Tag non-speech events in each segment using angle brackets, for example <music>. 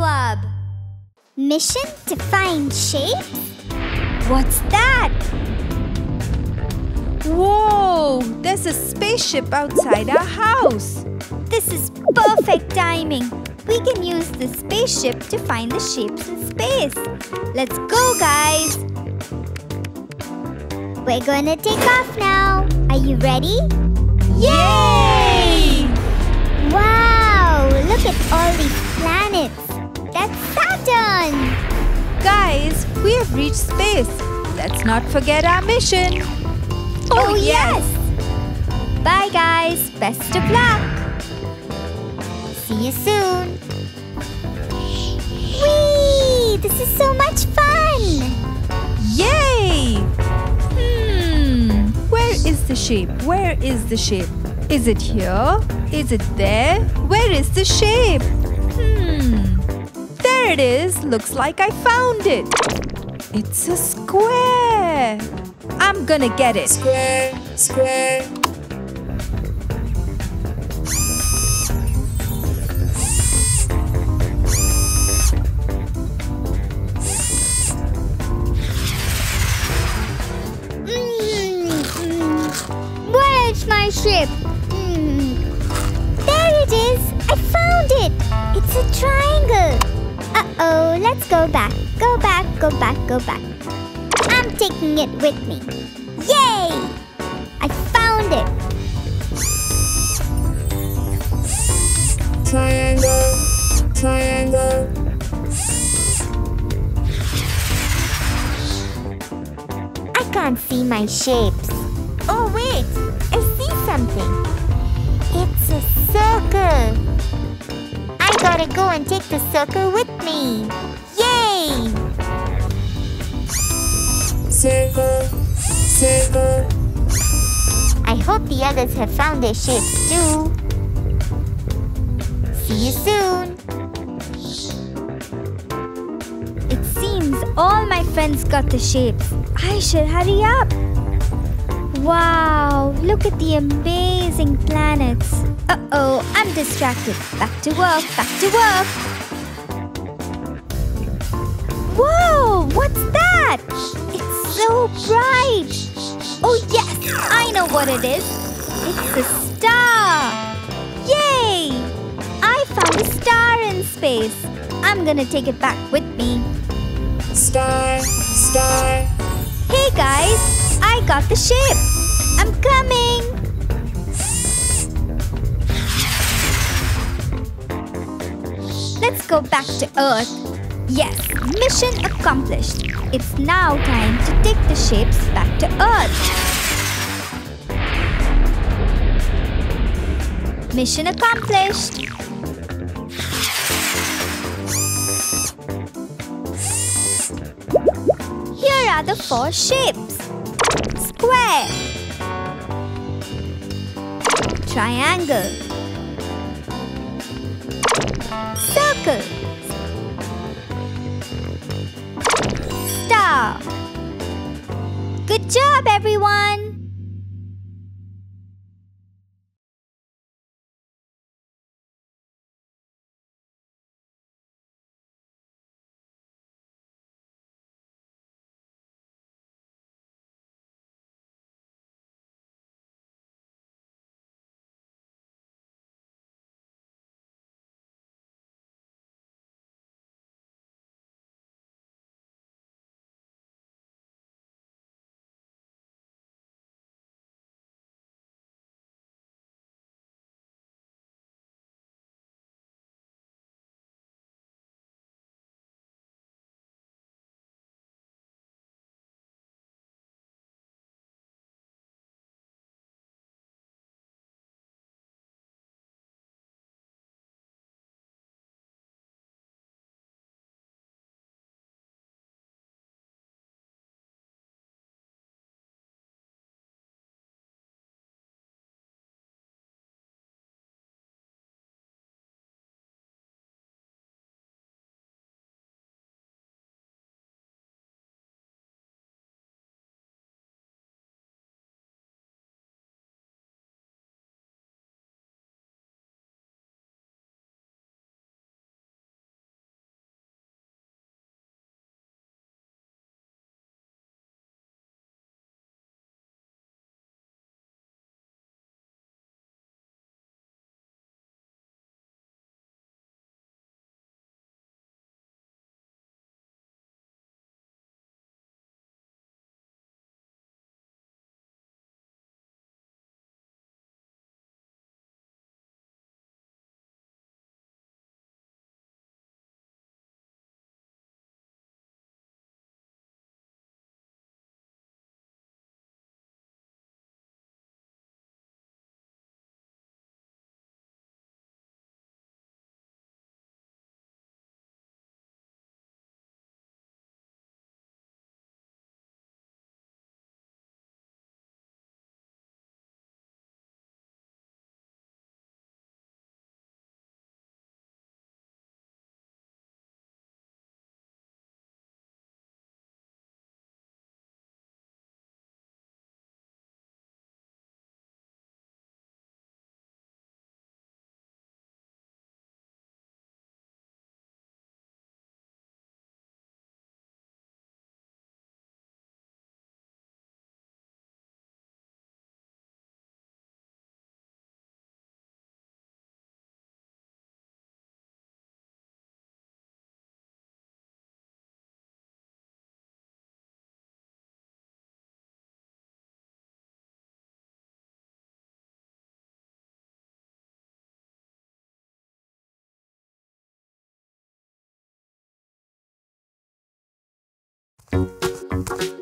Club. Mission to find shapes? What's that? Whoa! There's a spaceship outside our house. This is perfect timing. We can use the spaceship to find the shapes in space. Let's go, guys. We're gonna take off now. Are you ready? Yay! Wow! Look at all these planets. Saturn. Guys, we have reached space. Let's not forget our mission. Oh, yes. Bye, guys. Best of luck. See you soon. Whee! This is so much fun. Yay! Hmm, where is the shape? Where is the shape? Is it here? Is it there? Where is the shape? Hmm, it is. Looks like I found it. It's a square. I'm gonna get it. Square, square. Mm, Where's my ship? Mm. There it is. I found it. It's a triangle. Uh-oh. Let's go back. Go back, go back, go back. I'm taking it with me. Yay! I found it. Triangle, triangle. I can't see my shapes. Gotta go and take the circle with me. Yay! Circle, circle. I hope the others have found their shapes too. See you soon. It seems all my friends got the shapes. I should hurry up. Wow, look at the amazing planets. Uh oh, I'm distracted. Back to work, back to work. Whoa, what's that? It's so bright. Oh, yes, I know what it is. It's a star. Yay! I found a star in space. I'm gonna take it back with me. Star, star. Hey guys, I got the ship. I'm coming. Let's go back to Earth. Yes, mission accomplished. It's now time to take the ships back to Earth. Mission accomplished. Here are the four shapes. Square. Triangle. Circle. Star. Good job, everyone! Yay!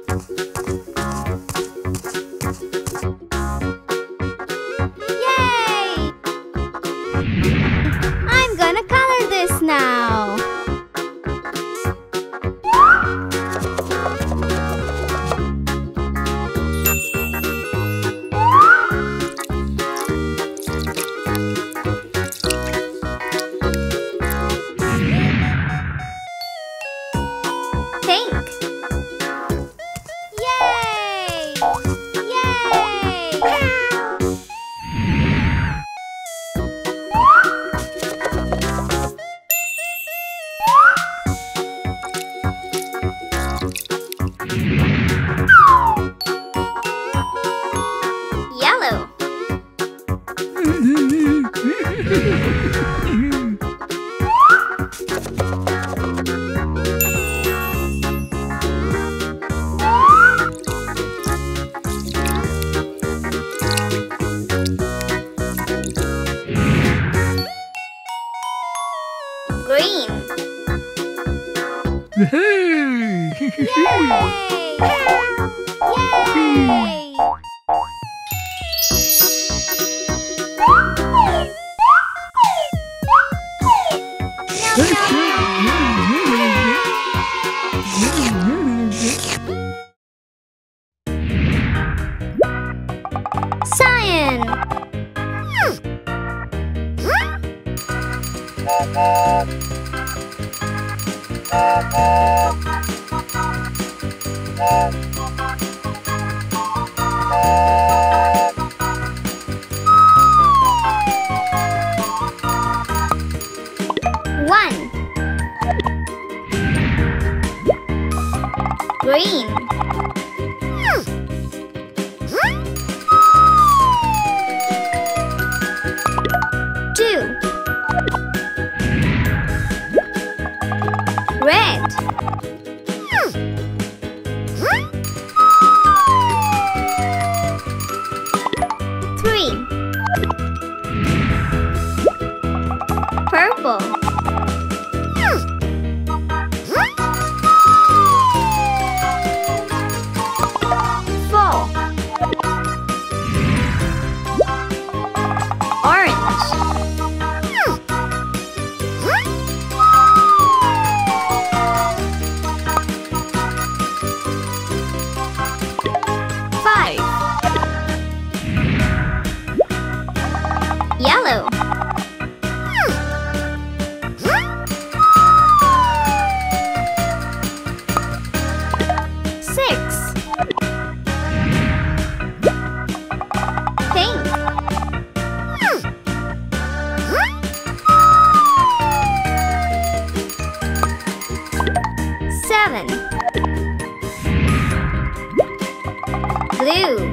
<laughs> Yay! One. Green. Yellow. Six. Pink. Seven. Blue.